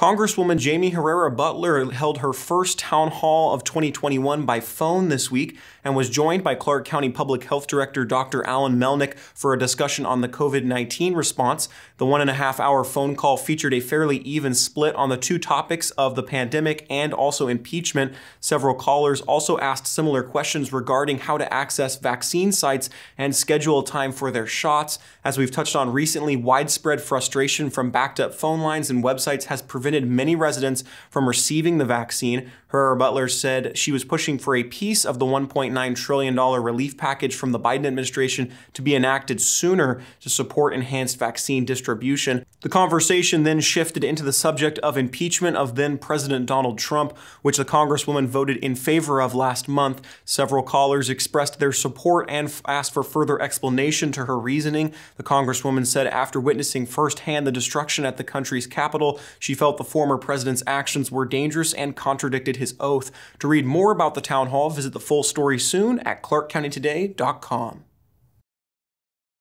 Congresswoman Jaime Herrera Beutler held her first town hall of 2021 by phone this week and was joined by Clark County Public Health Director Dr. Alan Melnick for a discussion on the COVID 19 response. The one and a half hour phone call featured a fairly even split on the two topics of the pandemic and also impeachment. Several callers also asked similar questions regarding how to access vaccine sites and schedule time for their shots. As we've touched on recently, widespread frustration from backed up phone lines and websites has prevented many residents from receiving the vaccine. Herrera Beutler said she was pushing for a piece of the $1.9 trillion relief package from the Biden administration to be enacted sooner to support enhanced vaccine distribution. The conversation then shifted into the subject of impeachment of then President Donald Trump, which the Congresswoman voted in favor of last month. Several callers expressed their support and asked for further explanation to her reasoning. The Congresswoman said after witnessing firsthand the destruction at the country's capital, she felt the former president's actions were dangerous and contradicted his oath. To read more about the town hall, visit the full story soon at clarkcountytoday.com.